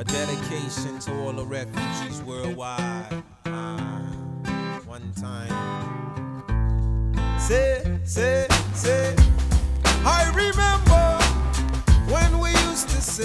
A dedication to all the refugees worldwide. Uh, one time. Say, say.